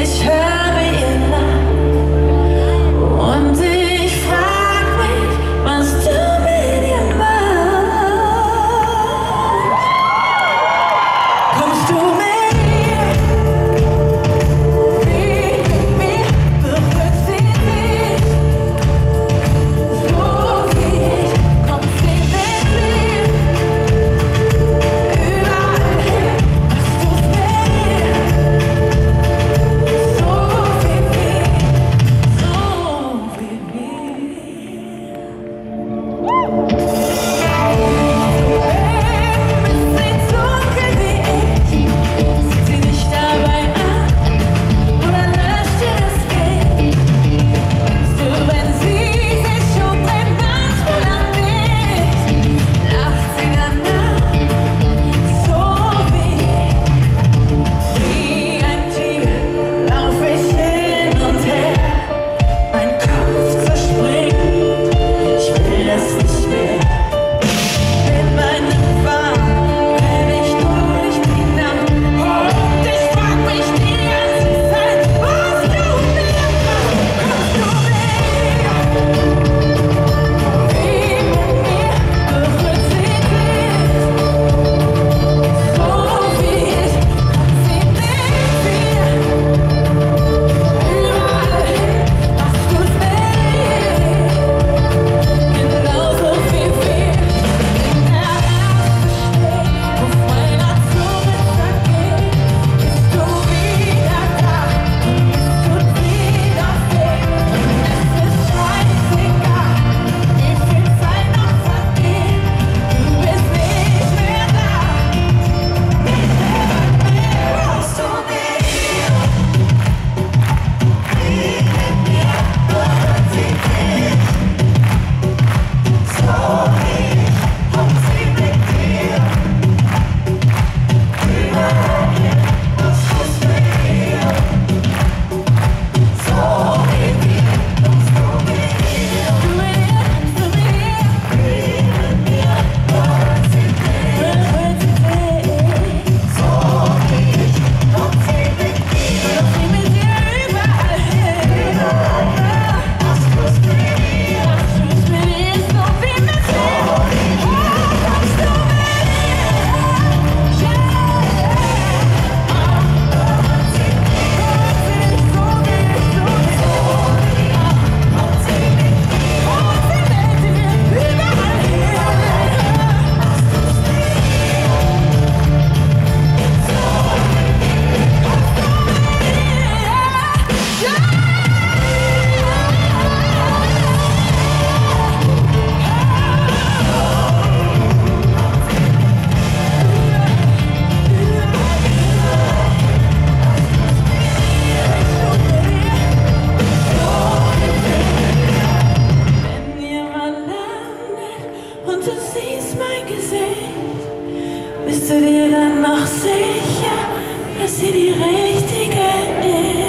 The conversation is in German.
wish her dir dann noch sicher, dass sie die richtige ist?